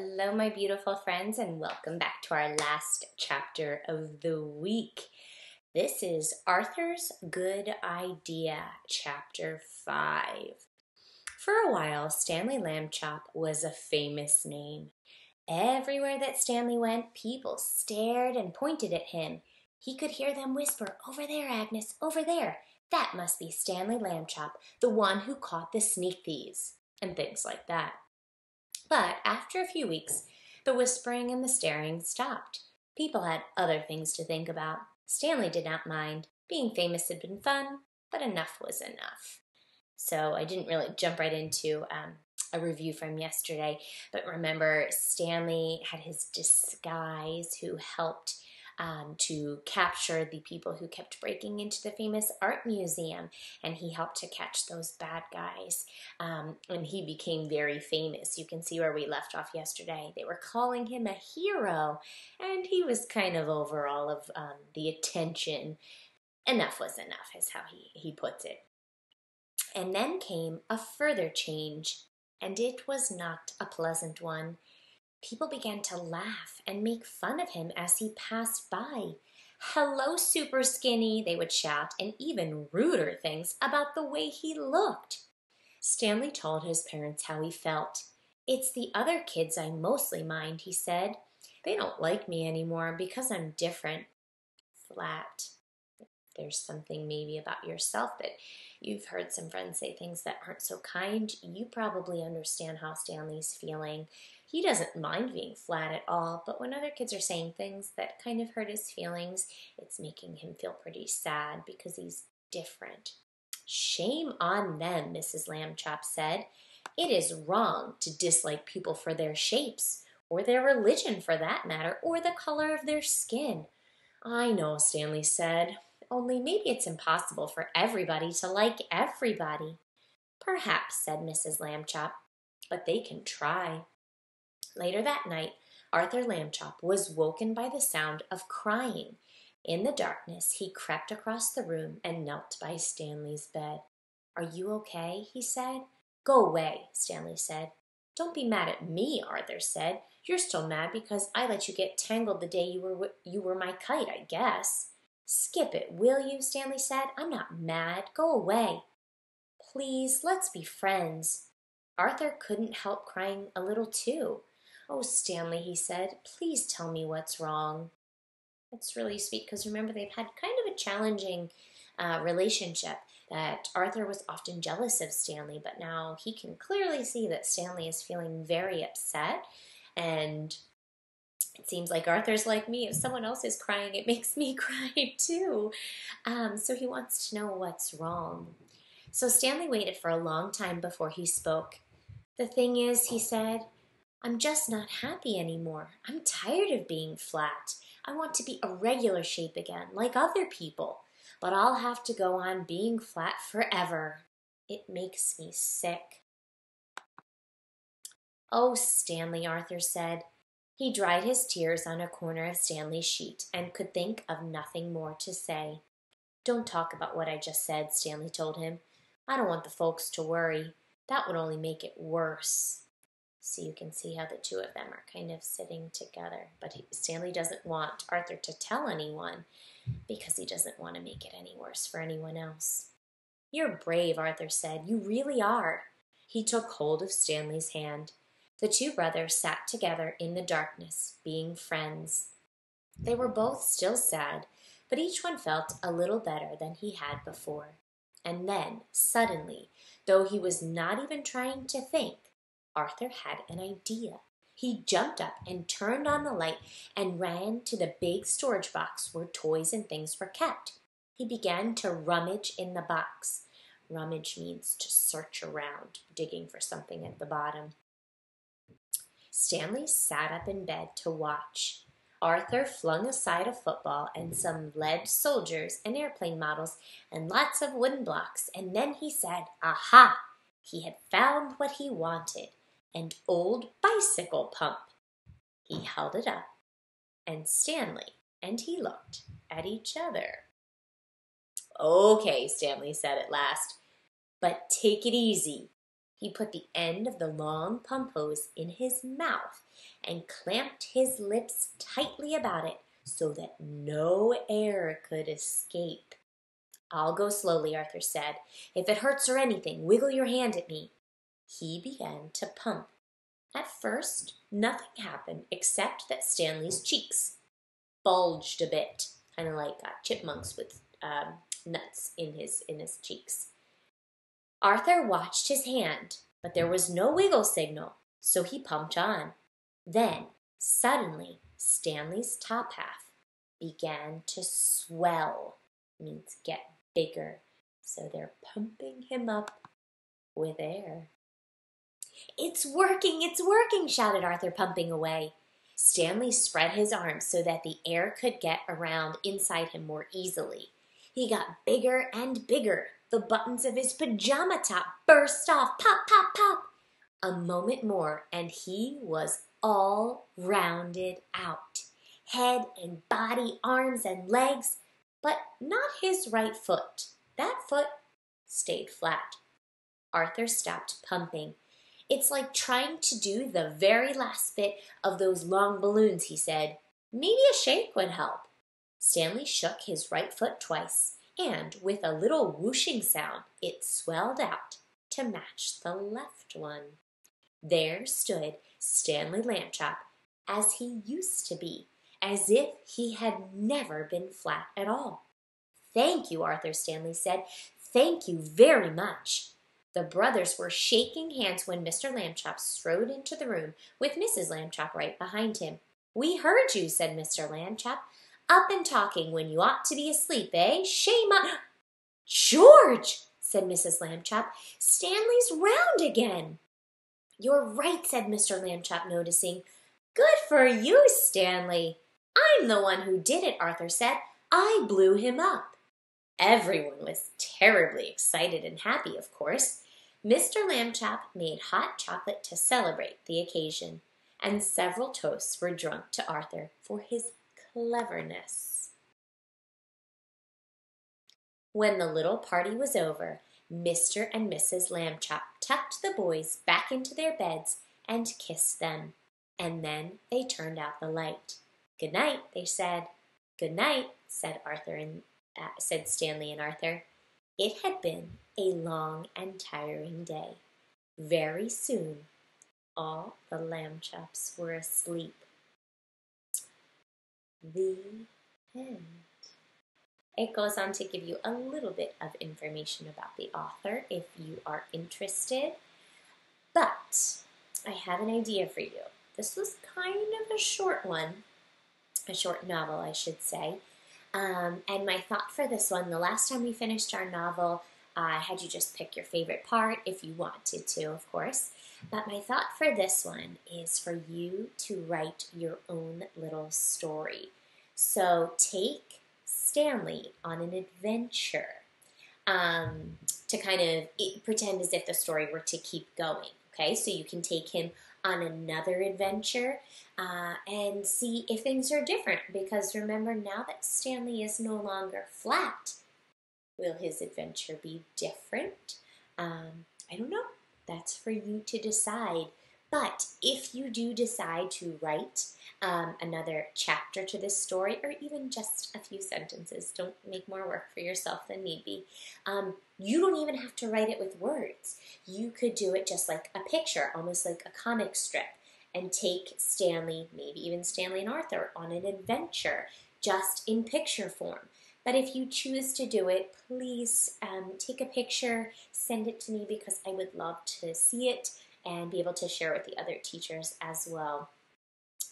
Hello, my beautiful friends, and welcome back to our last chapter of the week. This is Arthur's Good Idea, Chapter 5. For a while, Stanley Lambchop was a famous name. Everywhere that Stanley went, people stared and pointed at him. He could hear them whisper, Over there, Agnes, over there. That must be Stanley Lambchop, the one who caught the sneak thieves, and things like that. But after a few weeks, the whispering and the staring stopped. People had other things to think about. Stanley did not mind. Being famous had been fun, but enough was enough. So I didn't really jump right into um, a review from yesterday, but remember, Stanley had his disguise who helped um, to capture the people who kept breaking into the famous art museum, and he helped to catch those bad guys. Um, and he became very famous. You can see where we left off yesterday. They were calling him a hero, and he was kind of over all of um, the attention. Enough was enough, is how he, he puts it. And then came a further change, and it was not a pleasant one. People began to laugh and make fun of him as he passed by. Hello, super skinny, they would shout, and even ruder things about the way he looked. Stanley told his parents how he felt. It's the other kids I mostly mind, he said. They don't like me anymore because I'm different. Flat. There's something maybe about yourself that you've heard some friends say things that aren't so kind. You probably understand how Stanley's feeling. He doesn't mind being flat at all, but when other kids are saying things that kind of hurt his feelings, it's making him feel pretty sad because he's different. Shame on them, Mrs. Lambchop said. It is wrong to dislike people for their shapes, or their religion for that matter, or the color of their skin. I know, Stanley said, only maybe it's impossible for everybody to like everybody. Perhaps, said Mrs. Lambchop, but they can try. Later that night, Arthur Lambchop was woken by the sound of crying. In the darkness, he crept across the room and knelt by Stanley's bed. Are you okay? he said. Go away, Stanley said. Don't be mad at me, Arthur said. You're still mad because I let you get tangled the day you were you were my kite, I guess. Skip it, will you? Stanley said. I'm not mad. Go away. Please, let's be friends. Arthur couldn't help crying a little too. Oh, Stanley, he said, please tell me what's wrong. That's really sweet because remember, they've had kind of a challenging uh, relationship that Arthur was often jealous of Stanley, but now he can clearly see that Stanley is feeling very upset. And it seems like Arthur's like me. If someone else is crying, it makes me cry too. Um, so he wants to know what's wrong. So Stanley waited for a long time before he spoke. The thing is, he said, I'm just not happy anymore. I'm tired of being flat. I want to be a regular shape again, like other people. But I'll have to go on being flat forever. It makes me sick. Oh, Stanley, Arthur said. He dried his tears on a corner of Stanley's sheet and could think of nothing more to say. Don't talk about what I just said, Stanley told him. I don't want the folks to worry. That would only make it worse. So you can see how the two of them are kind of sitting together. But he, Stanley doesn't want Arthur to tell anyone because he doesn't want to make it any worse for anyone else. You're brave, Arthur said. You really are. He took hold of Stanley's hand. The two brothers sat together in the darkness, being friends. They were both still sad, but each one felt a little better than he had before. And then, suddenly, though he was not even trying to think, Arthur had an idea. He jumped up and turned on the light and ran to the big storage box where toys and things were kept. He began to rummage in the box. Rummage means to search around, digging for something at the bottom. Stanley sat up in bed to watch. Arthur flung aside a football and some lead soldiers and airplane models and lots of wooden blocks, and then he said, Aha! He had found what he wanted and old bicycle pump. He held it up, and Stanley and he looked at each other. Okay, Stanley said at last, but take it easy. He put the end of the long pump hose in his mouth and clamped his lips tightly about it so that no air could escape. I'll go slowly, Arthur said. If it hurts or anything, wiggle your hand at me. He began to pump. At first, nothing happened except that Stanley's cheeks bulged a bit, kind of like uh, chipmunks with um, nuts in his in his cheeks. Arthur watched his hand, but there was no wiggle signal, so he pumped on. Then, suddenly, Stanley's top half began to swell, means get bigger. So they're pumping him up with air. It's working, it's working, shouted Arthur, pumping away. Stanley spread his arms so that the air could get around inside him more easily. He got bigger and bigger. The buttons of his pajama top burst off. Pop, pop, pop. A moment more, and he was all rounded out head and body, arms and legs, but not his right foot. That foot stayed flat. Arthur stopped pumping. It's like trying to do the very last bit of those long balloons, he said. Maybe a shake would help. Stanley shook his right foot twice, and with a little whooshing sound, it swelled out to match the left one. There stood Stanley Lambchop as he used to be, as if he had never been flat at all. Thank you, Arthur Stanley said. Thank you very much. The brothers were shaking hands when Mr. Lambchop strode into the room with Mrs. Lambchop right behind him. We heard you, said Mr. Lambchop. Up and talking when you ought to be asleep, eh? Shame on. George, said Mrs. Lambchop, Stanley's round again. You're right, said Mr. Lambchop, noticing. Good for you, Stanley. I'm the one who did it, Arthur said. I blew him up. Everyone was terribly excited and happy, of course. Mr. Lambchop made hot chocolate to celebrate the occasion, and several toasts were drunk to Arthur for his cleverness. When the little party was over, Mr. and Mrs. Lambchop tucked the boys back into their beds and kissed them, and then they turned out the light. Good night, they said. Good night, said Arthur and uh, said Stanley and Arthur. It had been a long and tiring day. Very soon, all the Lambchops were asleep. The end. It goes on to give you a little bit of information about the author if you are interested. But I have an idea for you. This was kind of a short one, a short novel, I should say. Um, and my thought for this one, the last time we finished our novel, I uh, had you just pick your favorite part if you wanted to, of course. But my thought for this one is for you to write your own little story. So take Stanley on an adventure um, to kind of pretend as if the story were to keep going. Okay, so you can take him on another adventure uh, and see if things are different. Because remember, now that Stanley is no longer flat, will his adventure be different? Um, I don't know. That's for you to decide. But if you do decide to write um, another chapter to this story, or even just a few sentences, don't make more work for yourself than need be. Um, you don't even have to write it with words. You could do it just like a picture, almost like a comic strip, and take Stanley, maybe even Stanley and Arthur, on an adventure just in picture form. But if you choose to do it, please um, take a picture, send it to me because I would love to see it and be able to share with the other teachers as well.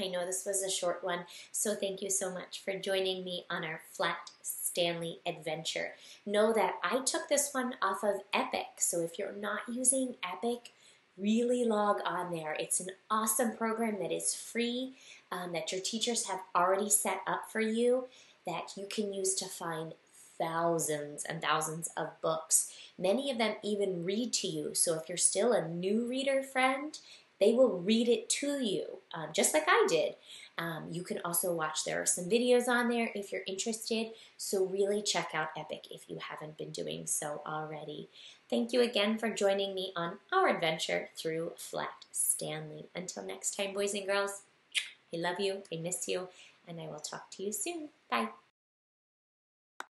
I know this was a short one, so thank you so much for joining me on our Flat Stanley adventure. Know that I took this one off of Epic, so if you're not using Epic, really log on there. It's an awesome program that is free, um, that your teachers have already set up for you, that you can use to find thousands and thousands of books. Many of them even read to you. So if you're still a new reader friend, they will read it to you. um, just like I did. Um, you can also watch, there are some videos on there if you're interested. So, really check out Epic if you haven't been doing so already. Thank you again for joining me on our adventure through Flat Stanley. Until next time, boys and girls, I love you, I miss you, and I will talk to you soon. Bye.